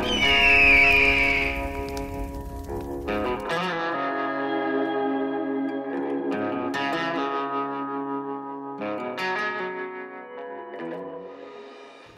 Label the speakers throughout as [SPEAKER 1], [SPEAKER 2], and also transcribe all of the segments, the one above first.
[SPEAKER 1] Thank you.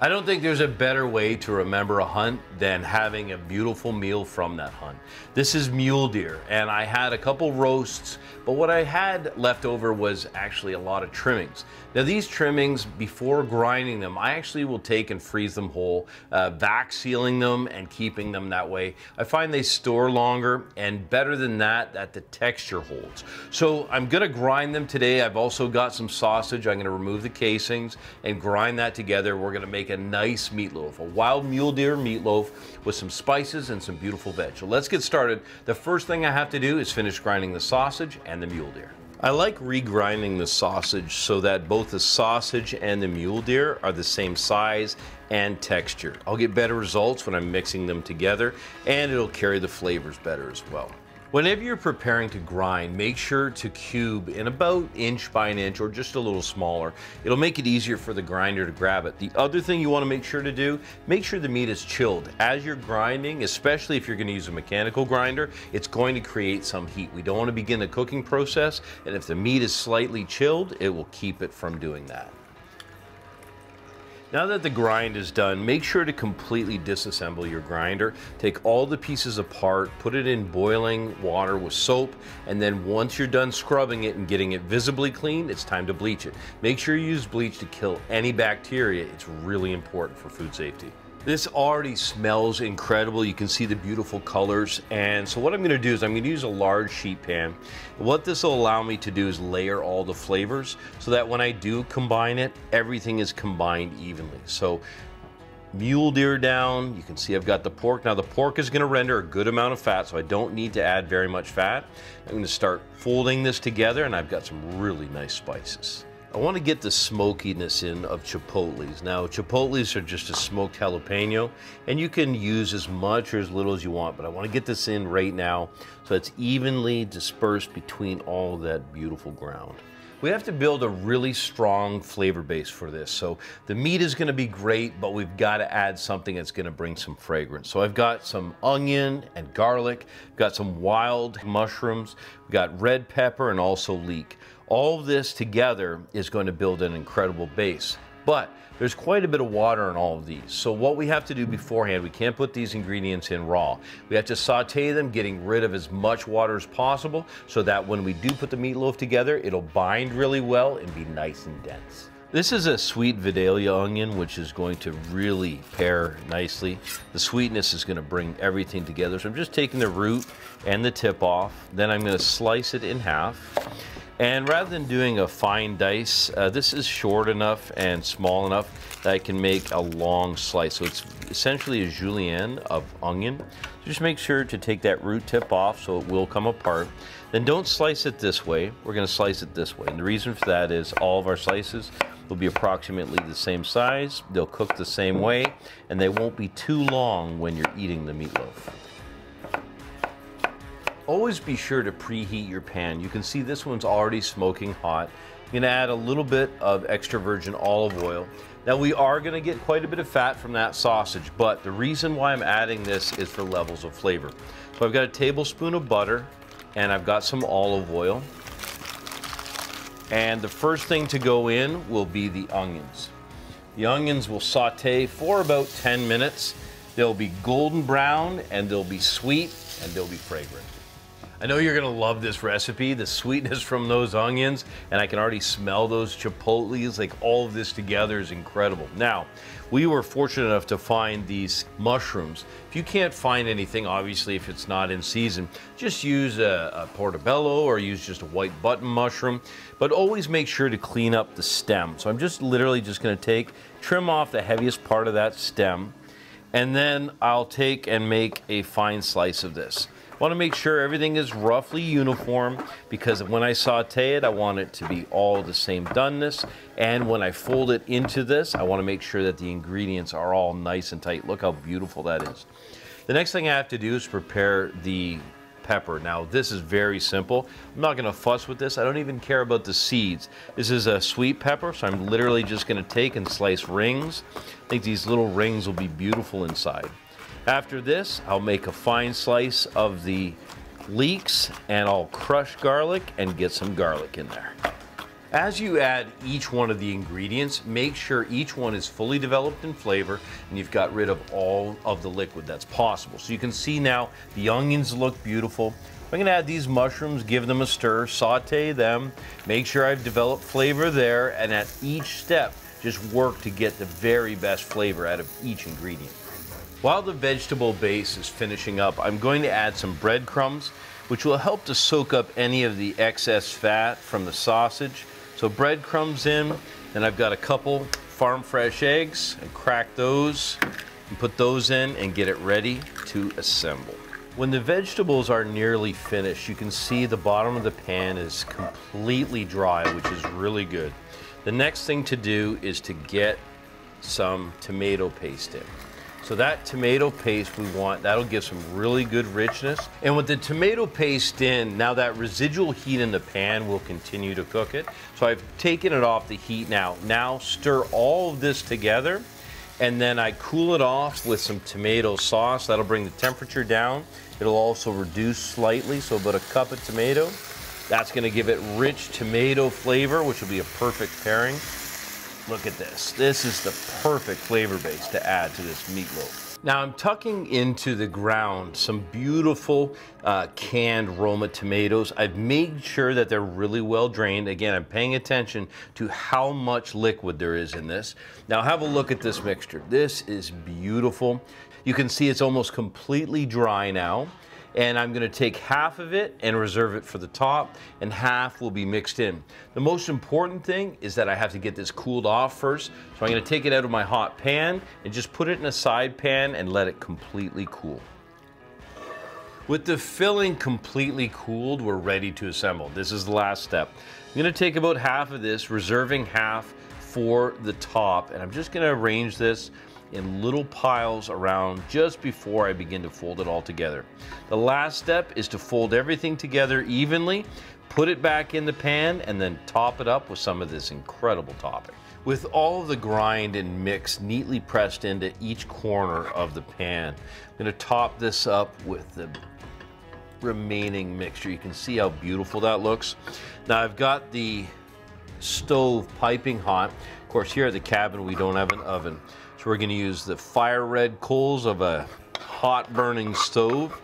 [SPEAKER 1] I don't think there's a better way to remember a hunt than having a beautiful meal from that hunt. This is mule deer, and I had a couple roasts, but what I had left over was actually a lot of trimmings. Now these trimmings, before grinding them, I actually will take and freeze them whole, uh, vac sealing them and keeping them that way. I find they store longer, and better than that, that the texture holds. So I'm gonna grind them today. I've also got some sausage. I'm gonna remove the casings and grind that together. We're gonna make a nice meatloaf, a wild mule deer meatloaf with some spices and some beautiful veg. So let's get started. The first thing I have to do is finish grinding the sausage and the mule deer. I like regrinding the sausage so that both the sausage and the mule deer are the same size and texture. I'll get better results when I'm mixing them together and it'll carry the flavors better as well. Whenever you're preparing to grind, make sure to cube in about inch by an inch or just a little smaller. It'll make it easier for the grinder to grab it. The other thing you want to make sure to do, make sure the meat is chilled. As you're grinding, especially if you're going to use a mechanical grinder, it's going to create some heat. We don't want to begin the cooking process, and if the meat is slightly chilled, it will keep it from doing that. Now that the grind is done, make sure to completely disassemble your grinder. Take all the pieces apart, put it in boiling water with soap, and then once you're done scrubbing it and getting it visibly clean, it's time to bleach it. Make sure you use bleach to kill any bacteria. It's really important for food safety. This already smells incredible. You can see the beautiful colors. And so what I'm gonna do is I'm gonna use a large sheet pan. What this will allow me to do is layer all the flavors so that when I do combine it, everything is combined evenly. So mule deer down, you can see I've got the pork. Now the pork is gonna render a good amount of fat, so I don't need to add very much fat. I'm gonna start folding this together and I've got some really nice spices. I want to get the smokiness in of chipotles. Now, chipotles are just a smoked jalapeno, and you can use as much or as little as you want, but I want to get this in right now so it's evenly dispersed between all that beautiful ground. We have to build a really strong flavor base for this. So the meat is gonna be great, but we've gotta add something that's gonna bring some fragrance. So I've got some onion and garlic, got some wild mushrooms, got red pepper and also leek. All this together is going to build an incredible base. But there's quite a bit of water in all of these. So what we have to do beforehand, we can't put these ingredients in raw. We have to saute them, getting rid of as much water as possible so that when we do put the meatloaf together, it'll bind really well and be nice and dense. This is a sweet Vidalia onion, which is going to really pair nicely. The sweetness is gonna bring everything together. So I'm just taking the root and the tip off. Then I'm gonna slice it in half. And rather than doing a fine dice, uh, this is short enough and small enough that I can make a long slice. So it's essentially a julienne of onion. Just make sure to take that root tip off so it will come apart. Then don't slice it this way. We're gonna slice it this way. And the reason for that is all of our slices will be approximately the same size. They'll cook the same way and they won't be too long when you're eating the meatloaf. Always be sure to preheat your pan. You can see this one's already smoking hot. You're gonna add a little bit of extra virgin olive oil. Now we are gonna get quite a bit of fat from that sausage, but the reason why I'm adding this is for levels of flavor. So I've got a tablespoon of butter and I've got some olive oil. And the first thing to go in will be the onions. The onions will saute for about 10 minutes. They'll be golden brown and they'll be sweet and they'll be fragrant. I know you're gonna love this recipe, the sweetness from those onions, and I can already smell those chipotles, like all of this together is incredible. Now, we were fortunate enough to find these mushrooms. If you can't find anything, obviously if it's not in season, just use a, a portobello or use just a white button mushroom, but always make sure to clean up the stem. So I'm just literally just gonna take, trim off the heaviest part of that stem, and then I'll take and make a fine slice of this. Want to make sure everything is roughly uniform because when I saute it, I want it to be all the same doneness. And when I fold it into this, I want to make sure that the ingredients are all nice and tight. Look how beautiful that is. The next thing I have to do is prepare the pepper. Now this is very simple. I'm not gonna fuss with this. I don't even care about the seeds. This is a sweet pepper, so I'm literally just gonna take and slice rings. I think these little rings will be beautiful inside. After this, I'll make a fine slice of the leeks and I'll crush garlic and get some garlic in there. As you add each one of the ingredients, make sure each one is fully developed in flavor and you've got rid of all of the liquid that's possible. So you can see now the onions look beautiful. I'm gonna add these mushrooms, give them a stir, saute them, make sure I've developed flavor there, and at each step, just work to get the very best flavor out of each ingredient. While the vegetable base is finishing up, I'm going to add some breadcrumbs, which will help to soak up any of the excess fat from the sausage. So breadcrumbs in, and I've got a couple farm fresh eggs, and crack those, and put those in and get it ready to assemble. When the vegetables are nearly finished, you can see the bottom of the pan is completely dry, which is really good. The next thing to do is to get some tomato paste in. So that tomato paste we want, that'll give some really good richness. And with the tomato paste in, now that residual heat in the pan will continue to cook it. So I've taken it off the heat now. Now stir all of this together and then I cool it off with some tomato sauce. That'll bring the temperature down. It'll also reduce slightly, so about a cup of tomato. That's gonna give it rich tomato flavor, which will be a perfect pairing. Look at this. This is the perfect flavor base to add to this meatloaf. Now I'm tucking into the ground some beautiful uh, canned Roma tomatoes. I've made sure that they're really well drained. Again, I'm paying attention to how much liquid there is in this. Now have a look at this mixture. This is beautiful. You can see it's almost completely dry now and I'm going to take half of it and reserve it for the top and half will be mixed in. The most important thing is that I have to get this cooled off first. So I'm going to take it out of my hot pan and just put it in a side pan and let it completely cool. With the filling completely cooled, we're ready to assemble. This is the last step. I'm gonna take about half of this, reserving half for the top, and I'm just gonna arrange this in little piles around just before I begin to fold it all together. The last step is to fold everything together evenly, put it back in the pan, and then top it up with some of this incredible topping. With all of the grind and mix neatly pressed into each corner of the pan, I'm gonna top this up with the remaining mixture. You can see how beautiful that looks. Now I've got the stove piping hot. Of course, here at the cabin, we don't have an oven. So we're gonna use the fire red coals of a hot burning stove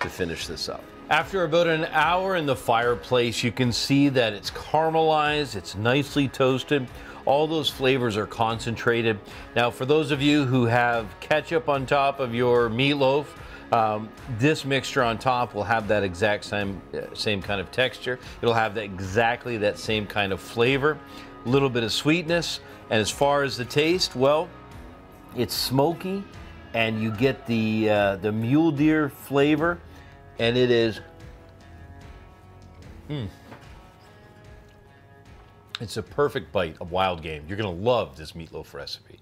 [SPEAKER 1] to finish this up. After about an hour in the fireplace, you can see that it's caramelized, it's nicely toasted. All those flavors are concentrated. Now, for those of you who have ketchup on top of your meatloaf, um, this mixture on top will have that exact same, uh, same kind of texture. It'll have that, exactly that same kind of flavor, a little bit of sweetness. And as far as the taste, well, it's smoky, and you get the uh, the mule deer flavor, and it is. Hmm. It's a perfect bite of wild game. You're gonna love this meatloaf recipe.